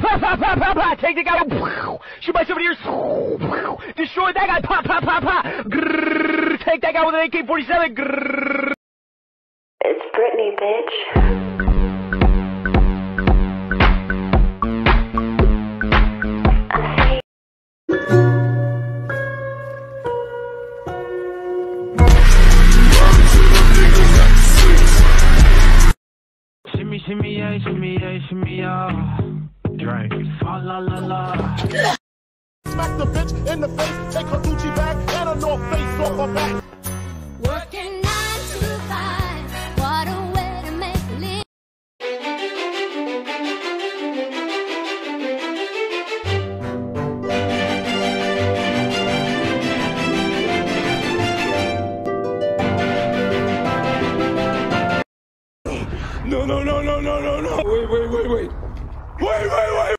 pop, pop, pop. Take the guy. Shoot myself in the ears. Destroy that guy. Pop, pop, pop, pop. Grrr, take that guy with an AK-47. Grrr. It's Britney, bitch. I see Shimmy, shimmy, yeah, shimmy, yeah, shimmy, yeah. Drink. Fa la la la. Smack the bitch in the face, take her Gucci bag and a North Face off her back. Working nine to five, what a way to make a living. No, no, no, no, no, no, no. Wait, wait, wait, wait. Wait, wait, wait.